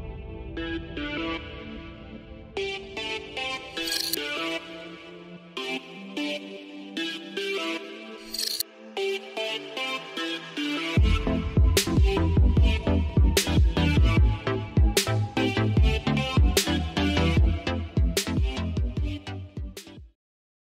Música